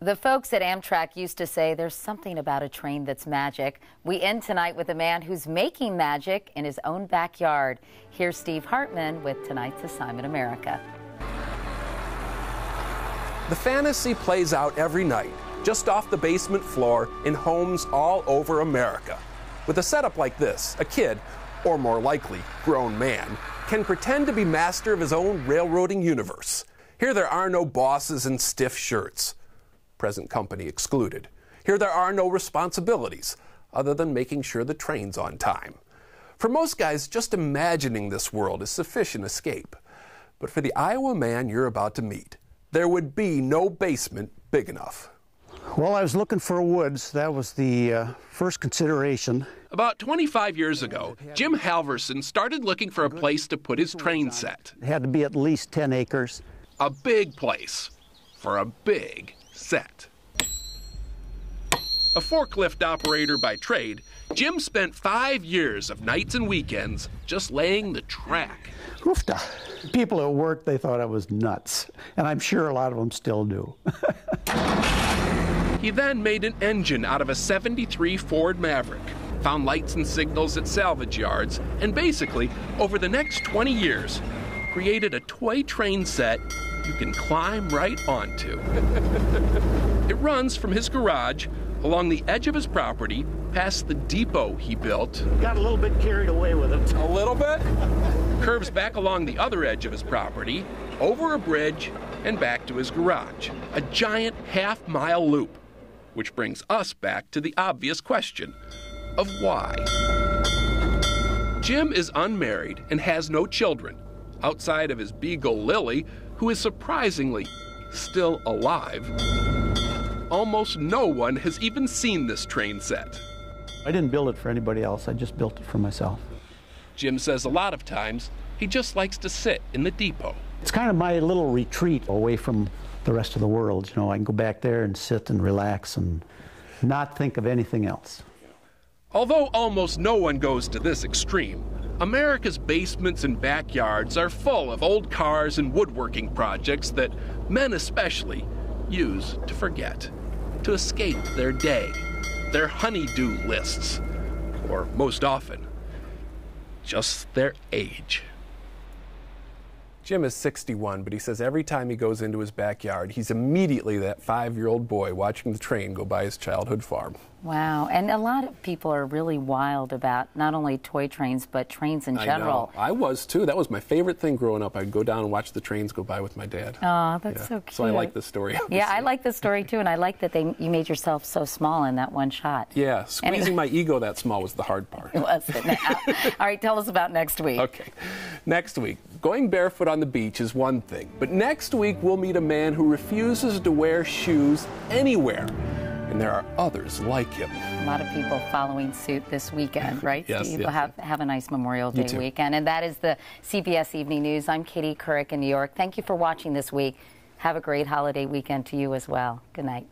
The folks at Amtrak used to say there's something about a train that's magic. We end tonight with a man who's making magic in his own backyard. Here's Steve Hartman with tonight's Assignment America. The fantasy plays out every night, just off the basement floor in homes all over America. With a setup like this, a kid, or more likely, grown man, can pretend to be master of his own railroading universe. Here there are no bosses and stiff shirts present company excluded. Here there are no responsibilities other than making sure the train's on time. For most guys, just imagining this world is sufficient escape. But for the Iowa man you're about to meet, there would be no basement big enough. Well, I was looking for woods. That was the uh, first consideration. About 25 years ago, Jim Halverson started looking for a place to put his train set. It had to be at least 10 acres. A big place for a big set. A forklift operator by trade, Jim spent five years of nights and weekends just laying the track. Oofta. People at work, they thought I was nuts, and I'm sure a lot of them still do. he then made an engine out of a 73 Ford Maverick, found lights and signals at salvage yards, and basically, over the next 20 years, created a toy train set you can climb right onto. it runs from his garage along the edge of his property past the depot he built. Got a little bit carried away with it. A little bit? Curves back along the other edge of his property, over a bridge, and back to his garage. A giant half mile loop. Which brings us back to the obvious question of why. Jim is unmarried and has no children, outside of his beagle Lily, who is surprisingly still alive. Almost no one has even seen this train set. I didn't build it for anybody else, I just built it for myself. Jim says a lot of times he just likes to sit in the depot. It's kind of my little retreat away from the rest of the world. You know, I can go back there and sit and relax and not think of anything else. Although almost no one goes to this extreme, America's basements and backyards are full of old cars and woodworking projects that men especially use to forget, to escape their day, their honey-do lists, or most often, just their age. Jim is 61, but he says every time he goes into his backyard, he's immediately that five year old boy watching the train go by his childhood farm. Wow. And a lot of people are really wild about not only toy trains, but trains in general. I, know. I was too. That was my favorite thing growing up. I'd go down and watch the trains go by with my dad. Oh, that's yeah. so cute. So I like the story. Yeah, I like the story too. And I like that they you made yourself so small in that one shot. Yeah, squeezing my ego that small was the hard part. It was. All right, tell us about next week. Okay. Next week, going barefoot on the beach is one thing. But next week, we'll meet a man who refuses to wear shoes anywhere and there are others like him. A lot of people following suit this weekend, right? yes, Steve? yes. Have, have a nice Memorial Day weekend. And that is the CBS Evening News. I'm Katie Couric in New York. Thank you for watching this week. Have a great holiday weekend to you as well. Good night.